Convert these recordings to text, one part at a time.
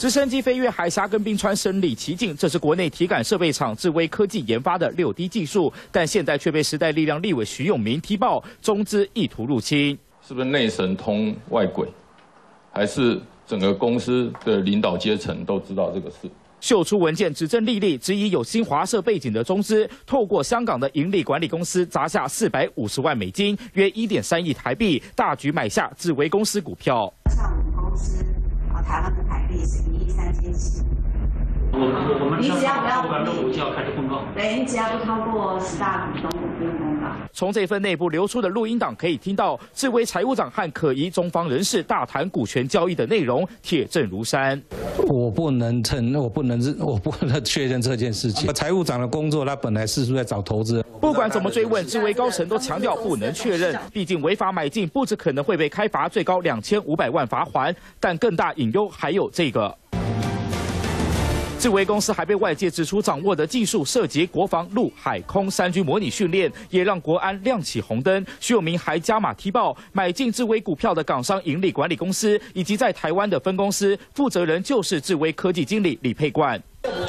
直升机飞越海峡跟冰川身临其境，这是国内体感设备厂智威科技研发的六 D 技术，但现在却被时代力量立委徐永明踢爆中资意图入侵。是不是内神通外鬼，还是整个公司的领导阶层都知道这个事？秀出文件指证丽丽，质疑有新华社背景的中资，透过香港的盈利管理公司砸下四百五十万美金，约一点三亿台币，大举买下智威公司股票。一亿三千七。我我我们你只要不要就要开始公告。对，你只要不超过十大股东，不用公告。从这份内部流出的录音档可以听到，智威财务长和可疑中方人士大谈股权交易的内容，铁证如山。我不能承，我不能认，我不能确认这件事情。财务长的工作，他本来是在找投资。不管怎么追问，智威高层都强调不能确认，毕竟违法买进，不止可能会被开罚最高两千五百万罚款，但更大隐忧还有这个。智威公司还被外界指出，掌握的技术涉及国防、陆、海、空三军模拟训练，也让国安亮起红灯。徐永明还加码踢爆，买进智威股票的港商盈利管理公司，以及在台湾的分公司负责人就是智威科技经理李佩冠。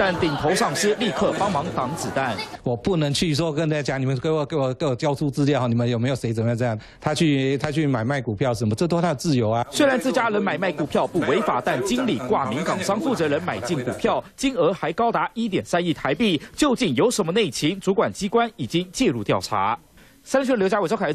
但顶头上司立刻帮忙挡子弹。我不能去说跟大家讲，你们给我给我给我交出资料，你们有没有谁怎么样这样？他去他去买卖股票什么，这都是他的自由啊。虽然自家人买卖股票不违法，但经理挂名港商负责人买进股票，金额还高达一点三亿台币，究竟有什么内情？主管机关已经介入调查。三立刘家伟、赵凯